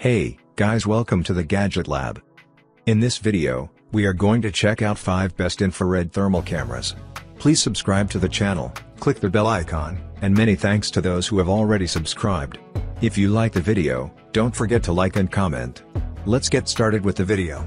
Hey, guys welcome to the Gadget Lab. In this video, we are going to check out 5 best infrared thermal cameras. Please subscribe to the channel, click the bell icon, and many thanks to those who have already subscribed. If you like the video, don't forget to like and comment. Let's get started with the video.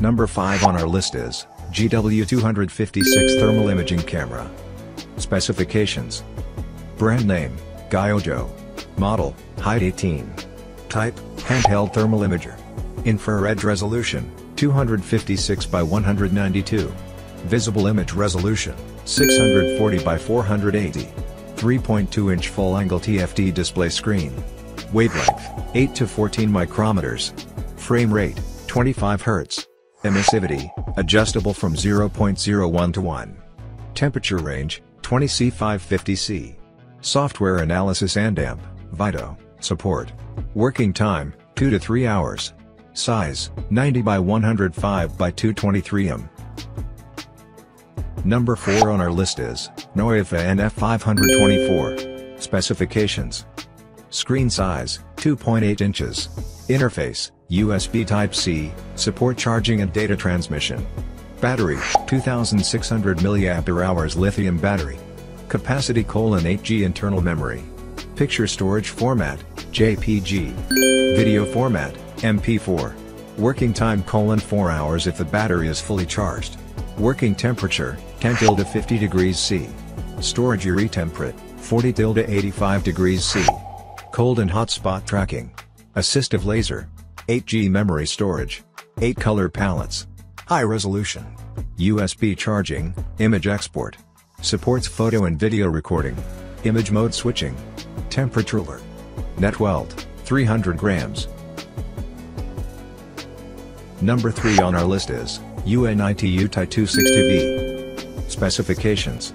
Number 5 on our list is GW256 Thermal Imaging Camera. Specifications Brand name Gyojo. Model Height 18. Type Handheld Thermal Imager. Infrared resolution 256 by 192. Visible image resolution 640 by 480. 3.2 inch full angle TFT display screen. Wavelength 8 to 14 micrometers. Frame rate 25 Hz. Emissivity, adjustable from 0.01 to 1. Temperature range, 20 C 550 C. Software analysis and AMP, Vito, support. Working time, 2 to 3 hours. Size, 90 by 105 by 223 m. Number 4 on our list is, NOYAFA NF524. Specifications. Screen size, 2.8 inches. Interface, USB Type-C, support charging and data transmission. Battery, 2600 mAh lithium battery. Capacity colon 8G internal memory. Picture storage format, JPG. Video format, MP4. Working time colon 4 hours if the battery is fully charged. Working temperature, 10 tilde 50 degrees C. Storage URI temperate, 40 tilde 85 degrees C. Cold and hot spot tracking. Assistive laser. 8G memory storage. 8 color palettes. High resolution. USB charging, image export. Supports photo and video recording. Image mode switching. Temperature alert. Net weld, 300 grams. Number 3 on our list is, UNI-T UTI 260V. Specifications.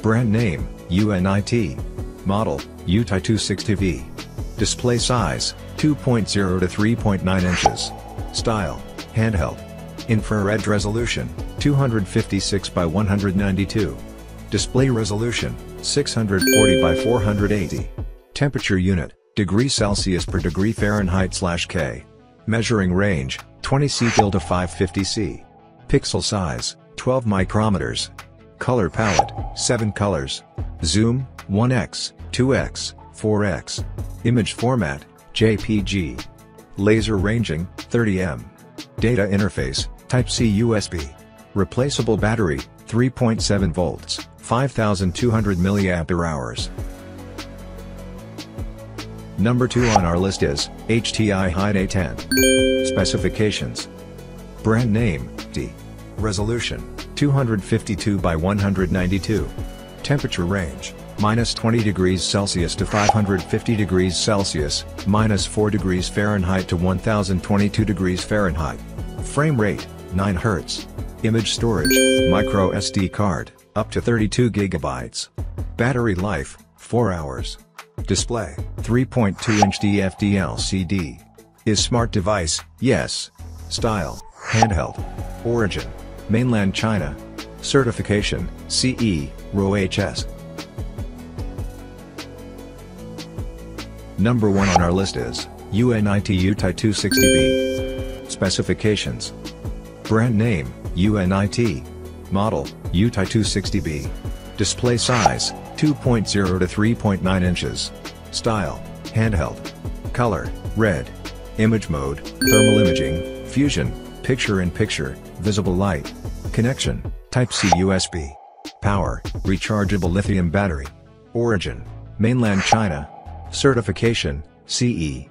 Brand name, UNI-T. Model, UTI 260V. Display size, 2.0 to 3.9 inches. Style, handheld. Infrared resolution, 256 by 192. Display resolution, 640 by 480. Temperature unit, degree Celsius per degree Fahrenheit slash K. Measuring range, 20 C to 550 C. Pixel size, 12 micrometers. Color palette, 7 colors. Zoom, 1x, 2x, 4x. Image format, JPG. Laser ranging, 30M. Data interface, Type-C USB. Replaceable battery, 3.7 volts, 5200 mAh. Number 2 on our list is, HTI HT-A10. Specifications. Brand name, D. Resolution, 252 by 192. Temperature range, minus 20 degrees Celsius to 550 degrees Celsius, minus 4 degrees Fahrenheit to 1022 degrees Fahrenheit. Frame rate, 9 Hz. Image storage, micro SD card, up to 32 gigabytes. Battery life, 4 hours. Display, 3.2-inch TFT LCD. Is smart device, yes. Style, handheld. Origin, mainland China. Certification, CE, RoHS. Number 1 on our list is, UNI-T UTI 260B. Specifications. Brand name, UNI-T. Model, UTI 260B. Display size, 2.0 to 3.9 inches. Style, handheld. Color, red. Image mode, thermal imaging, fusion, picture-in-picture, visible light. Connection, Type-C USB. Power, rechargeable lithium battery. Origin, mainland China. Certification, CE.